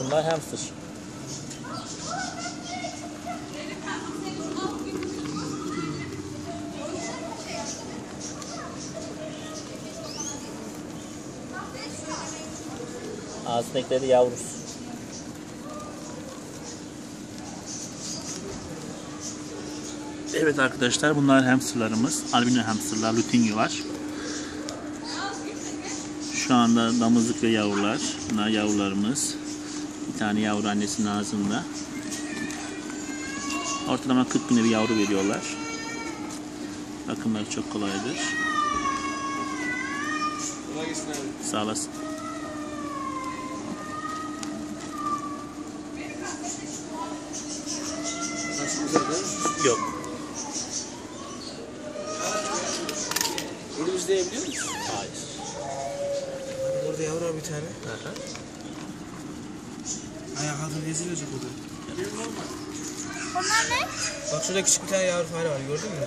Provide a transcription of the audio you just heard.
Bunlar hamster. Ağzındakileri yavrusu. Evet arkadaşlar bunlar hamsterlarımız. Albino hamsterlar, lutingi var. Şu anda damızlık ve yavrular. Bunlar yavrularımız. Bir tane yavru annesinin ağzında. Ortalama 40 güne bir yavru veriyorlar. Bakımları çok kolaydır. Kolay gelsin abi. Sağ olasın. Yok. Elimizde yiyebiliyor musun? Hayır. Bir tane. Aha. Ayak altında ezilecek o da. Onlar ne? Bak şurada küçük bir tane yavru fare var gördün mü?